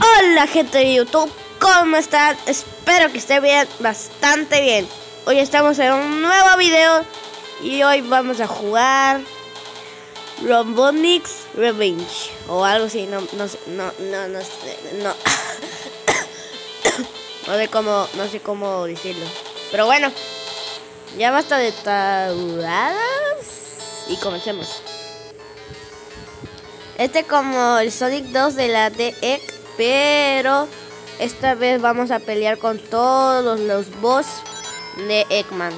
Hola gente de YouTube, ¿cómo están? Espero que estén bien, bastante bien. Hoy estamos en un nuevo video y hoy vamos a jugar Robotniks Revenge o algo así, no, no, no, no, no, no, no sé cómo, no sé cómo decirlo. Pero bueno, ya basta de tabuadas y comencemos. Este como el Sonic 2 de la DX pero esta vez vamos a pelear con todos los boss de Eggman.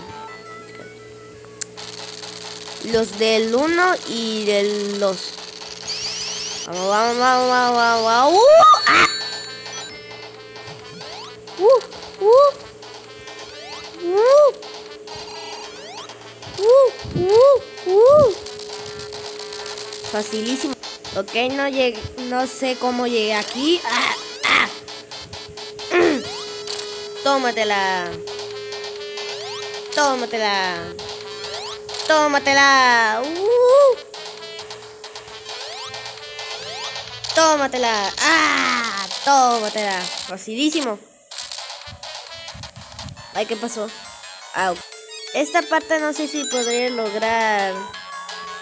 Los del 1 y del 2. Vamos, vamos, vamos, vamos, vamos. ¡Uh! ¡Uh! Facilísimo. Ok, no llegué, no sé cómo llegué aquí. ¡Ah! ¡Ah! Tómatela. Tómatela. Tómatela. Uh. Tómatela. ¡Ah! Tómatela. Facilísimo. Ay, ¿qué pasó? Ah, esta parte no sé si podré lograr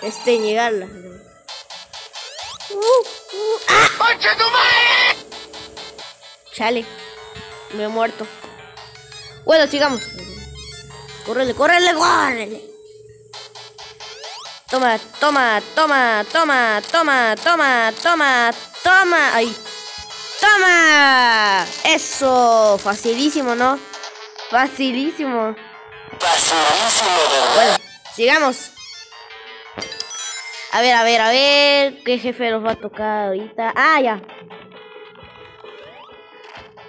este llegarla. Uh, uh, ¡Ah! Chale, me he muerto. Bueno, sigamos. Córrele, córrele, córrele. Toma, toma, toma, toma, toma, toma, toma, toma. Ahí. ¡Toma! Eso, facilísimo, ¿no? Facilísimo. ¿Verdad? Bueno, sigamos. A ver, a ver, a ver. ¿Qué jefe nos va a tocar ahorita? Ah, ya.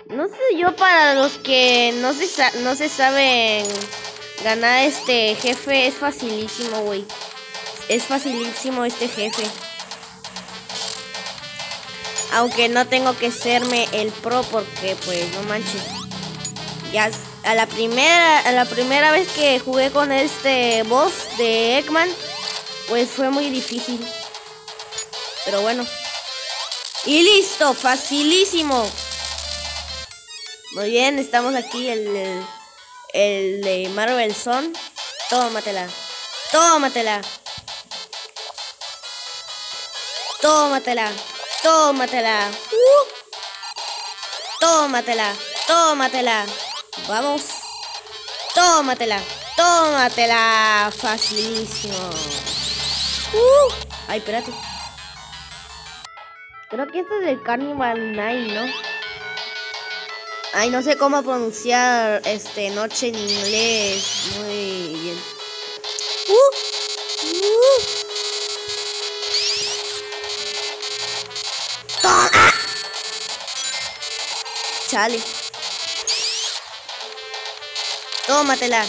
No sé, yo para los que no se, no se saben ganar este jefe es facilísimo, güey. Es facilísimo este jefe. Aunque no tengo que serme el pro porque pues no manches. Ya a la primera a la primera vez que jugué con este boss de Eggman pues fue muy difícil. Pero bueno. Y listo, facilísimo. Muy bien, estamos aquí el, el, el de Marvel Son. Tómatela. Tómatela. Tómatela. Tómatela. Uh. Tómatela. Tómatela. Vamos. Tómatela. Tómatela. Facilísimo. Uh. Ay, espérate. Creo que este es del Carnival Night, ¿no? Ay, no sé cómo pronunciar este noche en inglés. Muy bien. Uh, uh. Chale. Tómatela.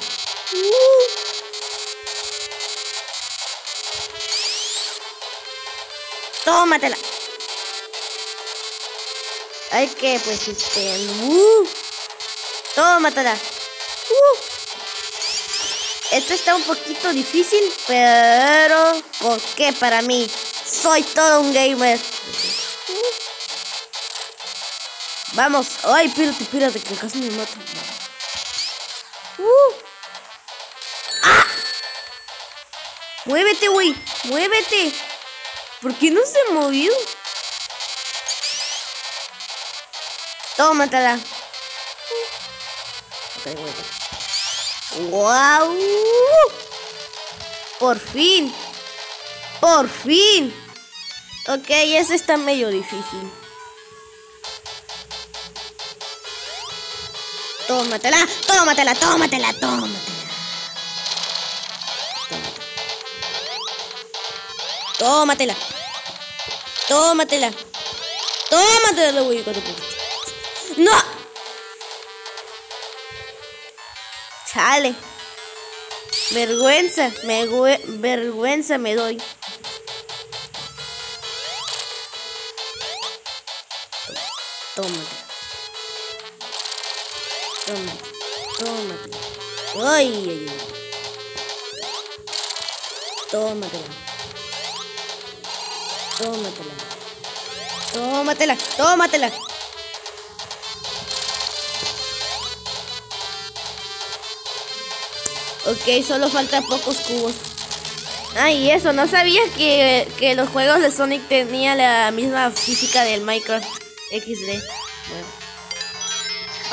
Tómatela. Hay que, pues, este. Uh. Tómatela. Uh. Esto está un poquito difícil, pero. ¿Por qué para mí? Soy todo un gamer. Vamos. Ay, espérate, espérate, que casi me mata. Uh. ¡Ah! Muévete, güey. Muévete. ¿Por qué no se movió? Tómatela. Ok, güey. ¡Guau! Por fin. Por fin. Ok, ese está medio difícil. Tómatela, tómatela, tómatela, tómatela. Tómatela. Tómatela. Tómatela, güey. puta. ¡No! Chale. Vergüenza, me güe- vergüenza me doy. Tómatela. Tómatela. Tómatela. Ay, ay, ay. Tómatela. Tómatela. Tómatela. Tómatela. Ok, solo falta pocos cubos. Ah, y eso, no sabía que, que los juegos de Sonic tenían la misma física del Minecraft XD. Bueno.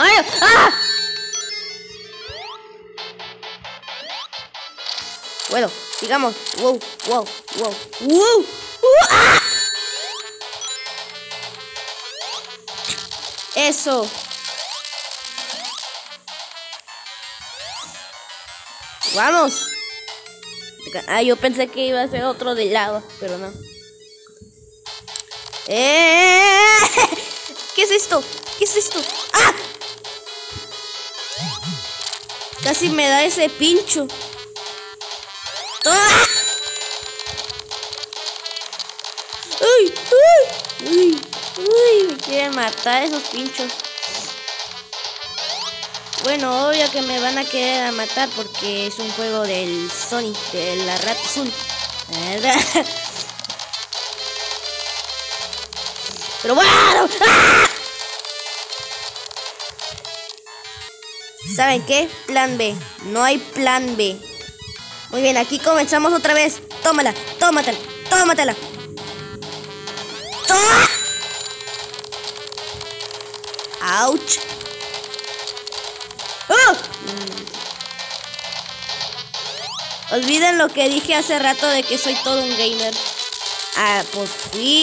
¡Ay! ¡Ah! Bueno, sigamos. Wow, wow, wow. ¡Wow! ¡Uh! ¡Ah! Eso. Vamos. Ah, yo pensé que iba a ser otro de lava, pero no. ¡Eh! ¿Qué es esto? ¿Qué es esto? ¡Ah! Casi me da ese pincho. ¡Ah! ¡Uy! ¡Uy! ¡Uy! ¡Uy! Me quieren matar esos pinchos. Bueno, obvio que me van a querer matar porque es un juego del Sony, de la rata azul. Pero bueno. ¡ah! ¿Saben qué? Plan B. No hay plan B. Muy bien, aquí comenzamos otra vez. Tómala, tómatela, tómatela. ¡Toma! ¡Auch! ¡Oh! Olviden lo que dije hace rato de que soy todo un gamer. Ah, pues sí.